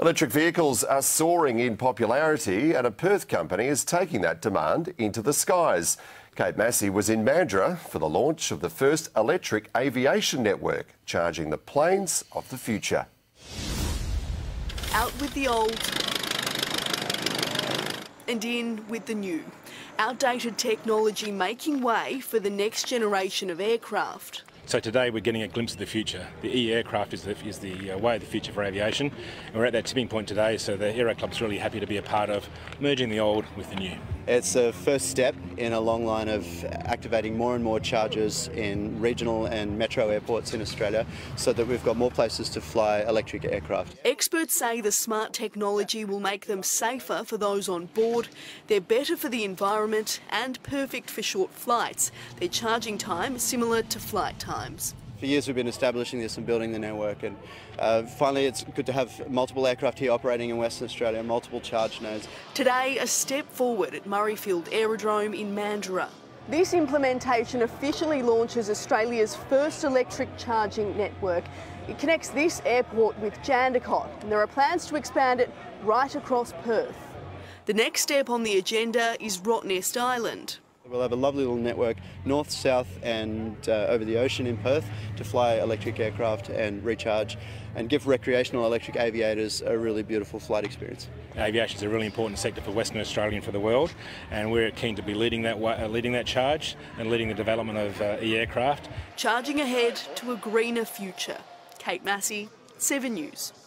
Electric vehicles are soaring in popularity, and a Perth company is taking that demand into the skies. Kate Massey was in Mandurah for the launch of the first electric aviation network, charging the planes of the future. Out with the old and in with the new. Outdated technology making way for the next generation of aircraft. So today we're getting a glimpse of the future. The e-aircraft is the, is the uh, way of the future for aviation. And we're at that tipping point today, so the Aero Club's really happy to be a part of merging the old with the new. It's a first step in a long line of activating more and more chargers in regional and metro airports in Australia so that we've got more places to fly electric aircraft. Experts say the smart technology will make them safer for those on board, they're better for the environment and perfect for short flights. Their charging time is similar to flight times. For years we've been establishing this and building the network and uh, finally it's good to have multiple aircraft here operating in Western Australia, multiple charge nodes. Today a step forward at Murrayfield Aerodrome in Mandurah. This implementation officially launches Australia's first electric charging network. It connects this airport with Jandakot and there are plans to expand it right across Perth. The next step on the agenda is Rottnest Island. We'll have a lovely little network north, south, and uh, over the ocean in Perth to fly electric aircraft and recharge and give recreational electric aviators a really beautiful flight experience. Aviation is a really important sector for Western Australia and for the world, and we're keen to be leading that, uh, leading that charge and leading the development of uh, e-aircraft. Charging ahead to a greener future. Kate Massey, 7 News.